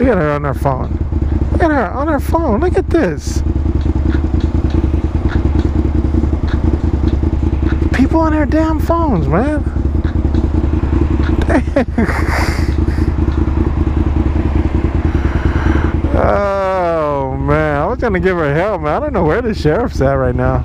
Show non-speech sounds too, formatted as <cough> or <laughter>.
Look at her on her phone. Look at her on her phone. Look at this. People on their damn phones, man. <laughs> oh man, I was gonna give her hell, man. I don't know where the sheriff's at right now.